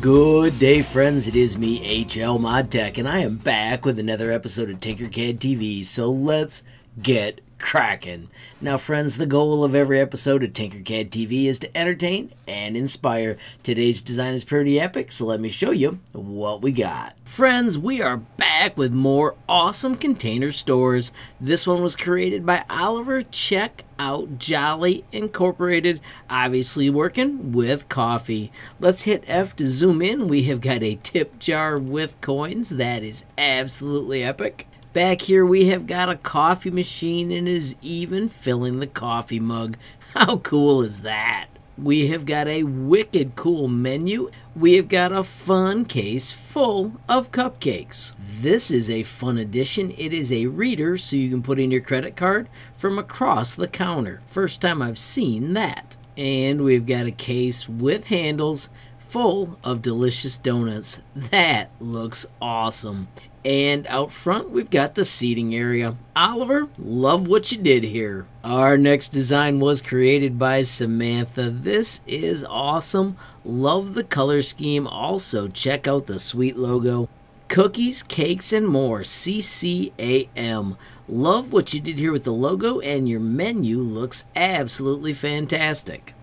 Good day, friends. It is me, HL Mod Tech, and I am back with another episode of Tinkercad TV. So let's get cracking. Now, friends, the goal of every episode of Tinkercad TV is to entertain and inspire. Today's design is pretty epic, so let me show you what we got. Friends, we are back with more awesome container stores. This one was created by Oliver Check out Jolly Incorporated, obviously working with coffee. Let's hit F to zoom in. We have got a tip jar with coins. That is absolutely epic. Back here we have got a coffee machine and is even filling the coffee mug. How cool is that? We have got a wicked cool menu. We have got a fun case full of cupcakes. This is a fun addition. It is a reader so you can put in your credit card from across the counter. First time I've seen that. And we've got a case with handles full of delicious donuts. That looks awesome. And out front, we've got the seating area. Oliver, love what you did here. Our next design was created by Samantha. This is awesome. Love the color scheme. Also, check out the sweet logo. Cookies, cakes, and more. CCAM. Love what you did here with the logo, and your menu looks absolutely fantastic.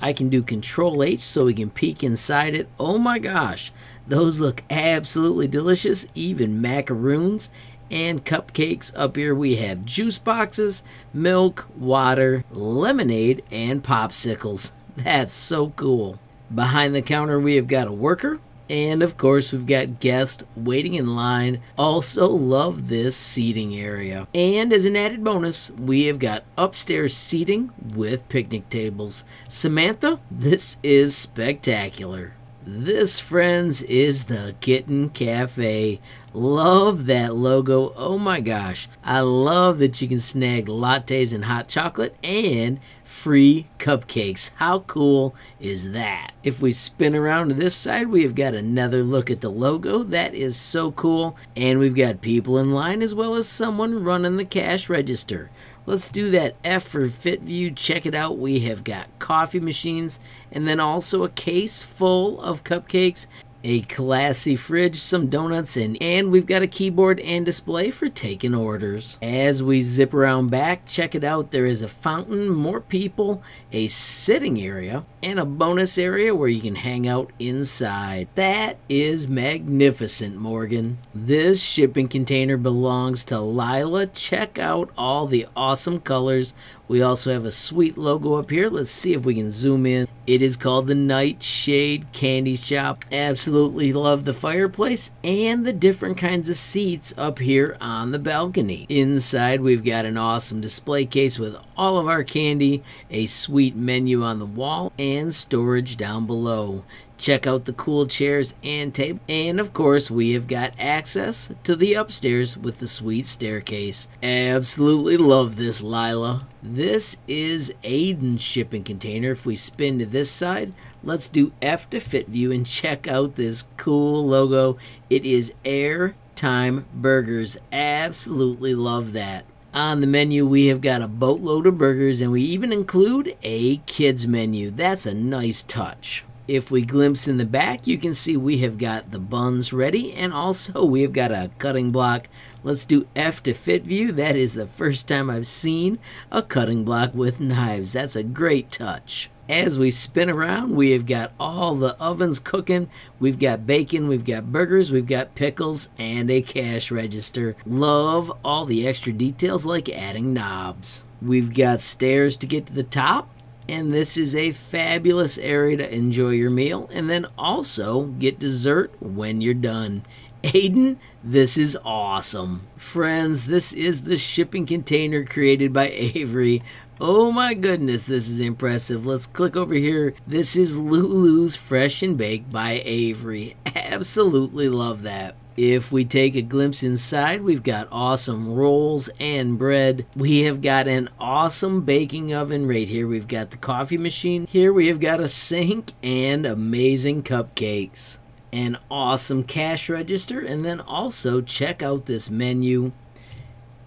I can do Control H so we can peek inside it. Oh my gosh, those look absolutely delicious, even macaroons and cupcakes. Up here we have juice boxes, milk, water, lemonade, and popsicles. That's so cool. Behind the counter we have got a worker and of course, we've got guests waiting in line. Also, love this seating area. And as an added bonus, we have got upstairs seating with picnic tables. Samantha, this is spectacular. This, friends, is the Kitten Cafe. Love that logo. Oh my gosh. I love that you can snag lattes and hot chocolate and free cupcakes. How cool is that? If we spin around to this side, we have got another look at the logo. That is so cool. And we've got people in line as well as someone running the cash register. Let's do that F for Fit View. Check it out. We have got coffee machines and then also a case full of cupcakes a classy fridge, some donuts, and, and we've got a keyboard and display for taking orders. As we zip around back, check it out. There is a fountain, more people, a sitting area, and a bonus area where you can hang out inside. That is magnificent, Morgan. This shipping container belongs to Lylah. Check out all the awesome colors we also have a sweet logo up here. Let's see if we can zoom in. It is called the Nightshade Candy Shop. Absolutely love the fireplace and the different kinds of seats up here on the balcony. Inside, we've got an awesome display case with all of our candy, a sweet menu on the wall, and storage down below check out the cool chairs and table. And of course, we have got access to the upstairs with the sweet staircase. Absolutely love this, Lylah. This is Aiden's shipping container. If we spin to this side, let's do F to fit view and check out this cool logo. It is Air Time Burgers. Absolutely love that. On the menu, we have got a boatload of burgers and we even include a kids menu. That's a nice touch. If we glimpse in the back, you can see we have got the buns ready and also we have got a cutting block. Let's do F to fit view. That is the first time I've seen a cutting block with knives. That's a great touch. As we spin around, we have got all the ovens cooking. We've got bacon, we've got burgers, we've got pickles, and a cash register. Love all the extra details like adding knobs. We've got stairs to get to the top and this is a fabulous area to enjoy your meal and then also get dessert when you're done. Aiden, this is awesome. Friends, this is the shipping container created by Avery. Oh my goodness, this is impressive. Let's click over here. This is Lulu's Fresh and Baked by Avery. Absolutely love that. If we take a glimpse inside, we've got awesome rolls and bread. We have got an awesome baking oven right here. We've got the coffee machine. Here we have got a sink and amazing cupcakes. An awesome cash register and then also check out this menu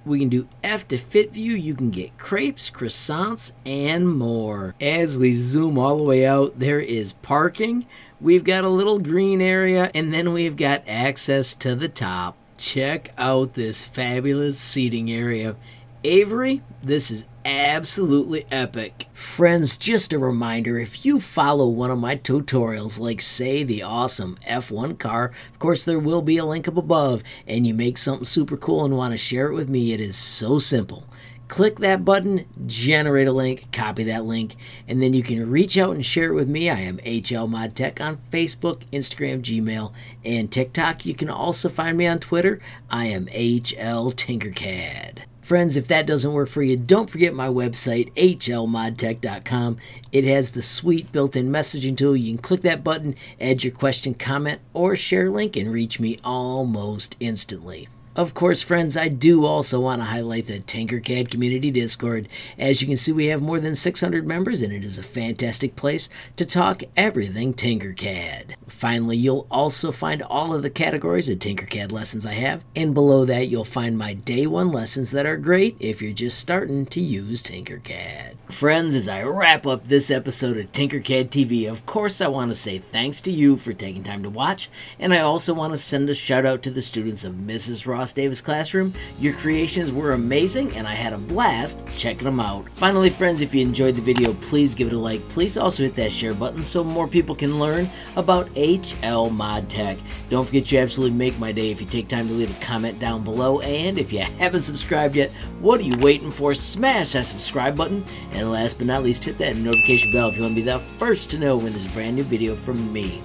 We can do F to fit view. You can get crepes, croissants, and more. As we zoom all the way out, there is parking. We've got a little green area, and then we've got access to the top. Check out this fabulous seating area. Avery, this is absolutely epic. Friends, just a reminder, if you follow one of my tutorials, like say the awesome F1 car, of course there will be a link up above, and you make something super cool and want to share it with me, it is so simple. Click that button, generate a link, copy that link, and then you can reach out and share it with me. I am HL Mod Tech on Facebook, Instagram, Gmail, and TikTok. You can also find me on Twitter. I am HL Tinkercad. Friends, if that doesn't work for you, don't forget my website, hlmodtech.com. It has the sweet built in messaging tool. You can click that button, add your question, comment, or share link, and reach me almost instantly. Of course, friends, I do also want to highlight the Tinkercad Community Discord. As you can see, we have more than 600 members, and it is a fantastic place to talk everything Tinkercad. Finally, you'll also find all of the categories of Tinkercad lessons I have, and below that, you'll find my day one lessons that are great if you're just starting to use Tinkercad. Friends, as I wrap up this episode of Tinkercad TV, of course, I want to say thanks to you for taking time to watch, and I also want to send a shout out to the students of Mrs. Ross Davis Classroom. Your creations were amazing, and I had a blast checking them out. Finally, friends, if you enjoyed the video, please give it a like. Please also hit that share button so more people can learn about HL Mod Tech. Don't forget you absolutely make my day if you take time to leave a comment down below, and if you haven't subscribed yet, what are you waiting for? Smash that subscribe button, and last but not least, hit that notification bell if you want to be the first to know when there's a brand new video from me,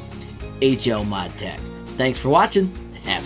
HL Mod Tech. Thanks for watching. Have